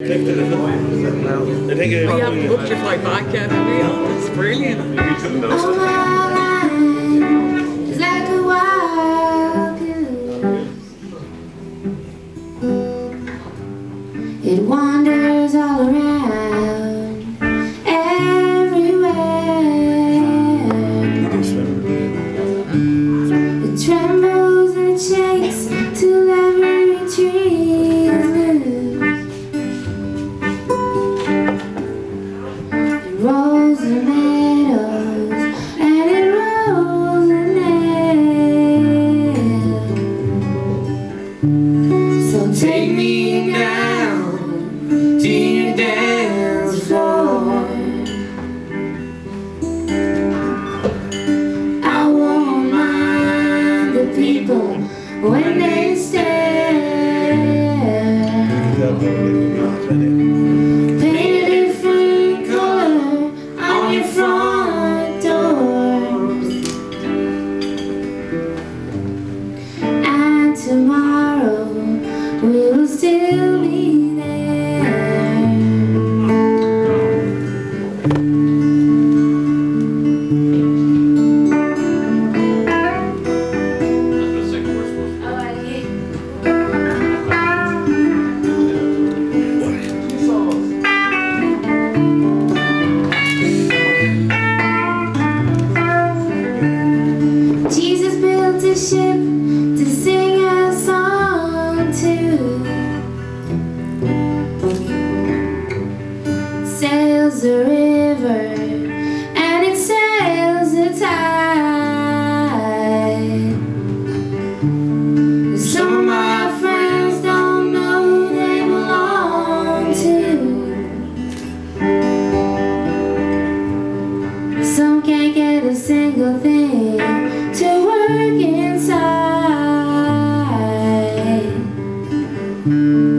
Is it? We haven't booked your flight back yet, we? It's brilliant. A wild goose. It wanders all around, when they stare. Paint a different color on your front doors. And tomorrow ship to sing a song to. Sails the river and it sails the tide. Some of my friends don't know who they belong to. Some can't get a single thing. Mm-hmm.